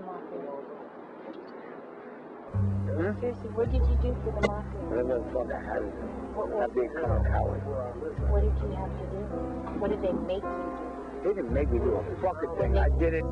the mafia? Hmm? Seriously, what did you do for the mafia? I never thought I had it. What, Not I being a coward. what did you have to do? What did they make you do? They didn't make me do a fucking thing. I did it.